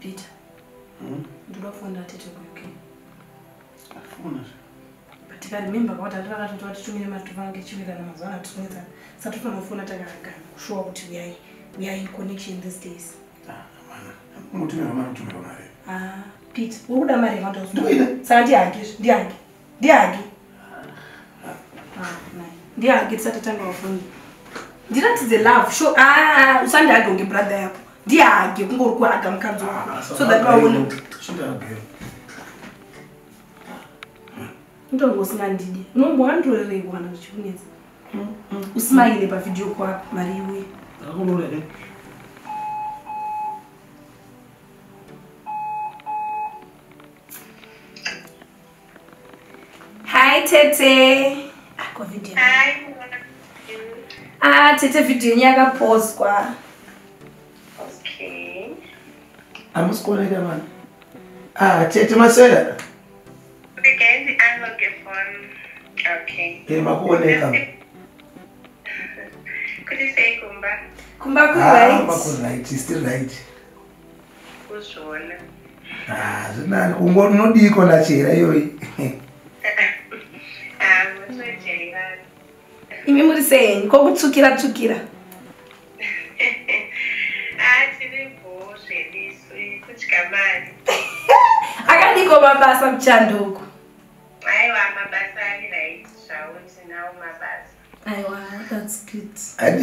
peter. Ndoda kufunda tete kuuk afuna but tikarememba kakuti hati vakatoti vatitumire matuva ange chivirana mazuva ano atitunedzana saka tofanofona takagara kushuwa kuti uyai uyai connection these days. Mutumira mari mutumira mari Ah, peter uri kuda mari yekauta saka ndihage ndihage ndihage ndihage tisati tanga wafuni ndiratidze love sho ah, usandihage unge brother yako ndihage kungori kuhaga mukadzi wako so that vaone chindagera ndonge usingandidi unomboandorerei kana zvichikunetsa usimaile pavhidhiyo kwa mari iwe. Hi tete. Ako vhidhiyo Hi. ah tete vhidhiyo yenyu yakapostwa amusi kuoneka mani. Ah tete maswera Again, the unlock your phone. Okay. e makuoneka Could you say Kumba? kumba Ah, kurit makuright still right. Ah, zvinani ungo unodiko nachera iyoyi. Ah, imi muri senyu kokutsukira tsukira mari. akadiko mabasa kuchanduku. Aiwa, mabasa ari right zvawo tinawo mabasa. aiwa thats good.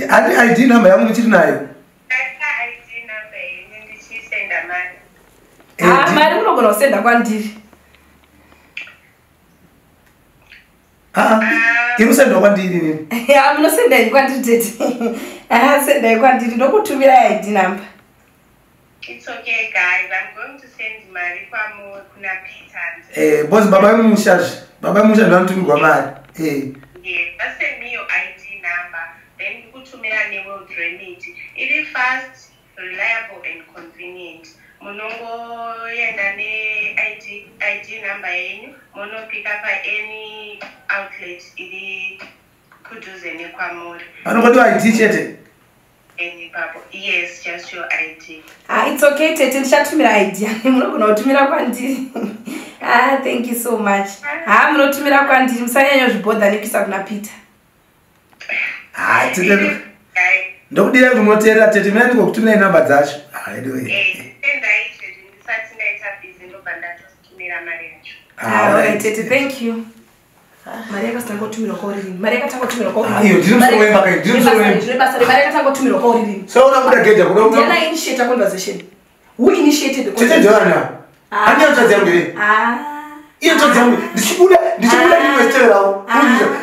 Ati id number yangu muchiri nayo? ID number yenyu ndichisenda mari. Ah, ID mari munogona kusenda kwandiri. Ah, inosendwa kwandiri nini Ah, munosendai kwandiri tete. Ah, sendai kwandiri ndokutumirai id number It's okay, guys. I'm going to send mari kwamo kuna Peter. Eh, bosi baba emu mushazi baba emu mushazi vanotumirwa mari Eh, Yes, send me your ID number. Then kutumira neworld remit. It is fast, reliable, and convenient. munongoenda ne-ID ID number yenyu munopika paany outlet iri kudhuze nekwamuri vanongodiwa id chete and ipapo yes just your id Ah, its okay tete. Ndichatumira id yangu munogona kutumira kwandiri. Ah, thank you so much. Ha munotumira kwandiri. Musanyanya zvibhodha nekuisa kuna peter. Ah, ndokudira kuti munoteerera tete. Mina ndingokutumirai namba dzacho. Ah, Ah, Ah, tete. Thank you mari yakatangotumirwa kwauri rini mari yakatangotumirwa iyo, ndiri musoro wemba kai, ndiri musoro wemba. kwauri mari yakatangotumirwa kwauri rini so uda kuda gedha kuda ndiana initiate a conversation who initiated the tete conversation ndewana handiya tadzi yangu iri iyo tadzi yangu ndichibuda ndichibuda ndinoteverawo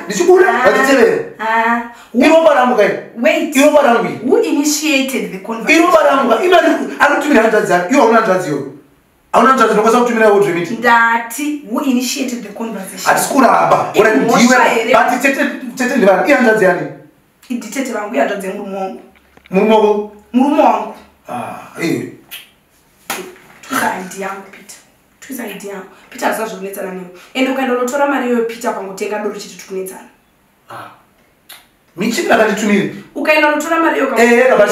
ndichibuda wachitevera who, iromba rangu kai. Wait. Iromba rangu iyi who initiated the conversation? Iromba rangu kai ino anotumira hanzvadzi yake iwo hauna hanzvadzi iyo hauna hanzvadzi unokwanisa kutumira wodremiti ndati who initiated the conversation? Hatisi kuramba. Ura Imhosva ndiwe but tete tete ndivana. Iyo hanzvadzi yani? Iditete vangu yadzadze murume wangu? Murumoko murume wangu. Ah, iyo twisa id yangu peter. Twisa id yangu. Peter haziva zvokunetsana newe. Ende ukaenda unotora mari iyoyo peter ukangotenga doro chiti tikunetsana michimi nakanditumire ukaenda unotora mari iyoyo Eh, kaba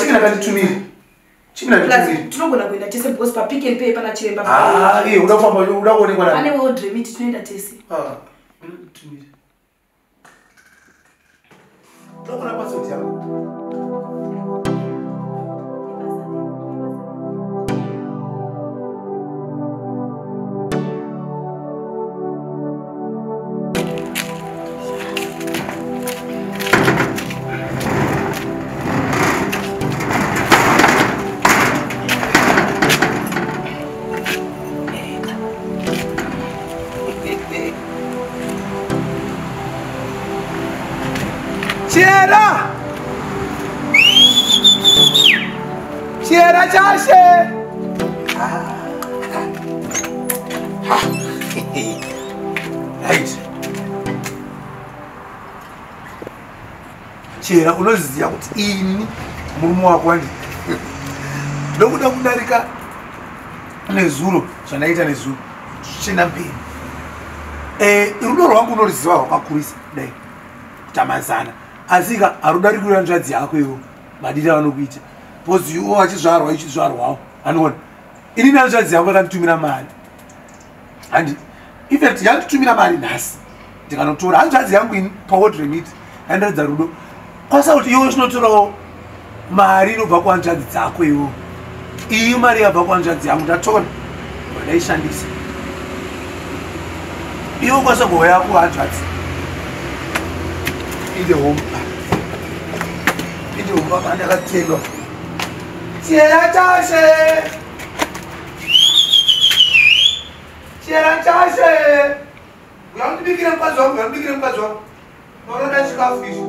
tinogona kuenda tese because papick and pay pana chiremba Ah, uda uda kuonekwa pane wodremit tinoenda tese. Ah, unditumire. Uda chera chera chashe! Right. Chera unoziva kuti ini murume wako wandi ndokuda kudarika nezuro zvandaita nezuro zvichienda mberi. Eh, rudo rwangu unoriziva rwakakurisa kudai kutamazana asi ka harudari kuira nzvadzi yako iwo madiri avanokuita. Bcause iwo achizvarwa ichizvarwawo. Anona ini nahanzvadzi yangu akanditumira mari? Handi infact yanditumira mari nhasi. Ndikanotora. Hanzvadzi yangu ini pawod remit yandiratidza rudo. Kwasa kuti iwo chinotorawo mari inobva kuhanzvadzi dzako iwo iyi mari yabva kuhanzvadzi yangu ndatora ndaishandisa iwo kwasa goho yako hanzvadzi inde homba inde homba mandakatenga chera chashe chera chashe uyandibikire mukadzi wangu uyandibikire mukadzi wangu nonoda chikafu izvi